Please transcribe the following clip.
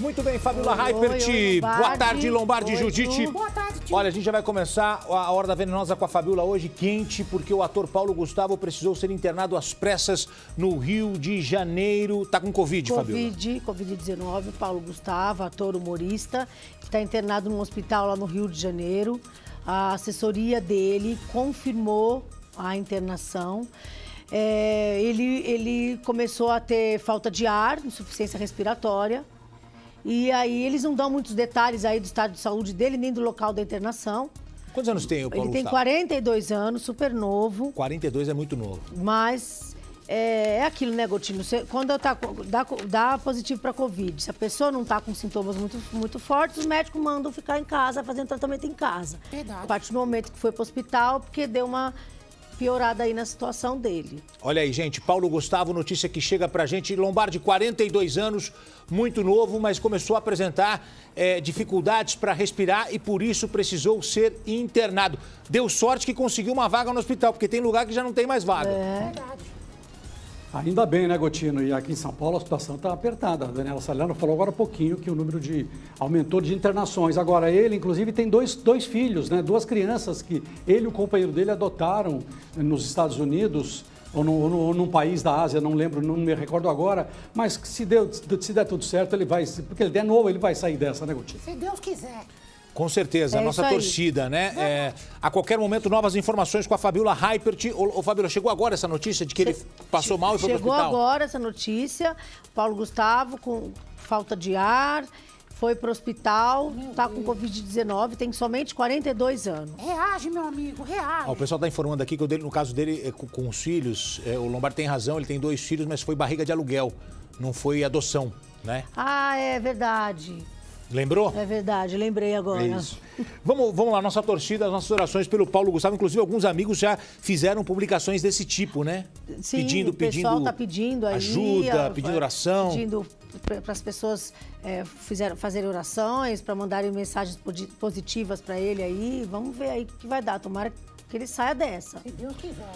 Muito bem, Fabiola Oi, Hypert. Boa tarde, Lombardi Judite. Ju. Boa tarde, tio. Olha, a gente já vai começar a Hora da Venenosa com a Fabiola hoje quente, porque o ator Paulo Gustavo precisou ser internado às pressas no Rio de Janeiro. Tá com Covid, Fabiola? Covid, Covid-19, Paulo Gustavo, ator humorista, que está internado num hospital lá no Rio de Janeiro. A assessoria dele confirmou a internação. É, ele, ele começou a ter falta de ar, insuficiência respiratória. E aí eles não dão muitos detalhes aí do estado de saúde dele, nem do local da internação. Quantos anos tem o Paulo Ele tem Gustavo? 42 anos, super novo. 42 é muito novo. Mas é, é aquilo, né, Gotinho? Você- quando tá, dá, dá positivo para Covid, se a pessoa não está com sintomas muito, muito fortes, os médicos mandam ficar em casa, fazendo tratamento em casa. Verdade. A partir do momento que foi para o hospital, porque deu uma piorada aí na situação dele. Olha aí, gente, Paulo Gustavo, notícia que chega pra gente. Lombardi, 42 anos, muito novo, mas começou a apresentar eh, dificuldades para respirar e por isso precisou ser internado. Deu sorte que conseguiu uma vaga no hospital, porque tem lugar que já não tem mais vaga. Verdade. Ainda bem, né, Gotino? E aqui em São Paulo a situação está apertada. A Daniela Saliano falou agora há pouquinho que o número de aumentou de internações. Agora, ele, inclusive, tem dois, dois filhos, né? Duas crianças que ele e o companheiro dele adotaram nos Estados Unidos ou, no, ou no- ou num país da Ásia, não lembro, não me recordo agora. Mas se, deu, se der tudo certo, ele vai. Porque ele é novo, ele vai sair dessa, né, Gotino? Se Deus quiser. Com certeza, a É nossa isso aí. torcida, né? É, a qualquer momento, novas informações com a Fabiola Hypert. Ô, ô, Fabiola, chegou agora essa notícia de que ele passou mal e foi pro Chegou hospital? agora essa notícia, Paulo Gustavo com falta de ar, foi para o hospital, está com Covid-19, tem somente 42 anos. Reage, meu amigo, reage. Ó, o pessoal está informando aqui que o dele, no caso dele, é com, com os filhos, é, o Lombardi tem razão, ele tem dois filhos, mas foi barriga de aluguel, não foi adoção, né? Ah, é verdade. Lembrou? É verdade, lembrei agora. É isso. Vamos, vamos lá, nossa torcida, as nossas orações pelo Paulo Gustavo. Inclusive, alguns amigos já fizeram publicações desse tipo, né? Sim, pedindo, o pessoal pedindo está pedindo aí, ajuda, a- pedindo oração. Pedindo para as pessoas é, fizeram, fazerem orações, para mandarem mensagens positivas para ele aí. Vamos ver aí o que vai dar. Tomara que ele saia dessa. Se Deus quiser.